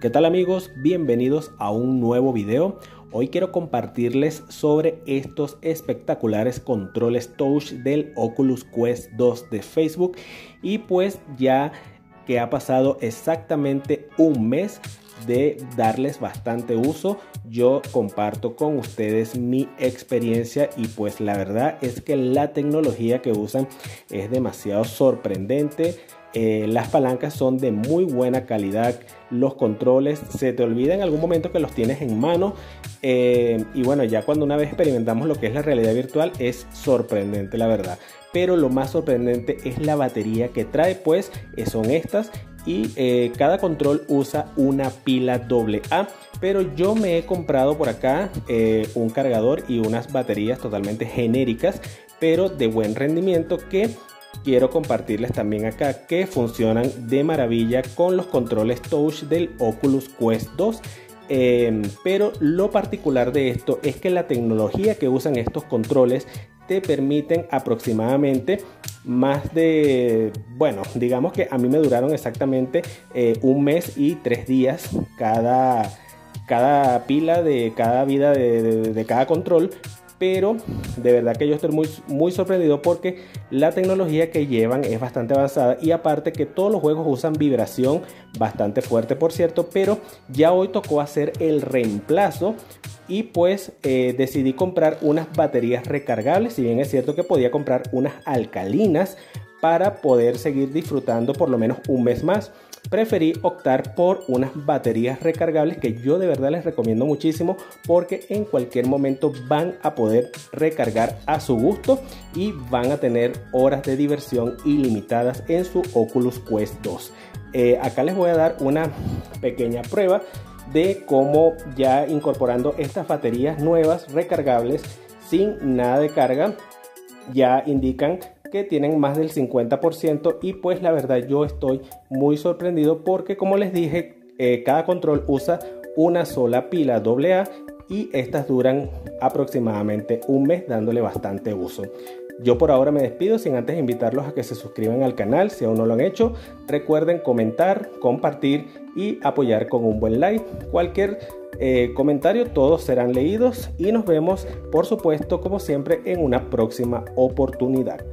¿Qué tal amigos? Bienvenidos a un nuevo video. Hoy quiero compartirles sobre estos espectaculares controles touch del Oculus Quest 2 de Facebook y pues ya que ha pasado exactamente un mes de darles bastante uso yo comparto con ustedes mi experiencia y pues la verdad es que la tecnología que usan es demasiado sorprendente eh, las palancas son de muy buena calidad. Los controles se te olvida en algún momento que los tienes en mano. Eh, y bueno, ya cuando una vez experimentamos lo que es la realidad virtual es sorprendente la verdad. Pero lo más sorprendente es la batería que trae, pues eh, son estas. Y cada control usa una pila AA. Pero yo me he comprado por acá un cargador y unas baterías totalmente genéricas, pero de buen rendimiento que quiero compartirles también acá que funcionan de maravilla con los controles touch del Oculus Quest 2. Em, pero lo particular de esto es que la tecnología que usan estos controles te permiten aproximadamente más de, bueno, digamos que a mí me duraron exactamente eh, un mes y tres días cada, cada pila de cada vida de cada control pero de verdad que yo estoy muy, muy sorprendido porque la tecnología que llevan es bastante avanzada y aparte que todos los juegos usan vibración bastante fuerte por cierto, pero ya hoy tocó hacer el reemplazo y pues eh, decidí comprar unas baterías recargables, si bien es cierto que podía comprar unas alcalinas para poder seguir disfrutando por lo menos un mes más preferí optar por unas baterías recargables que yo de verdad les recomiendo muchísimo porque en cualquier momento van a poder recargar a su gusto y van a tener horas de diversión ilimitadas en su Oculus Quest 2. Eh, acá les voy a dar una pequeña prueba de cómo ya incorporando estas baterías nuevas recargables sin nada de carga ya indican que tienen más del 50% y pues la verdad yo estoy muy sorprendido porque como les dije eh, cada control usa una sola pila AA y estas duran aproximadamente un mes dándole bastante uso. Yo por ahora me despido sin antes invitarlos a que se suscriban al canal si aún no lo han hecho. Recuerden comentar, compartir y apoyar con un buen like. Cualquier eh, comentario, todos serán leídos y nos vemos por supuesto como siempre en una próxima oportunidad.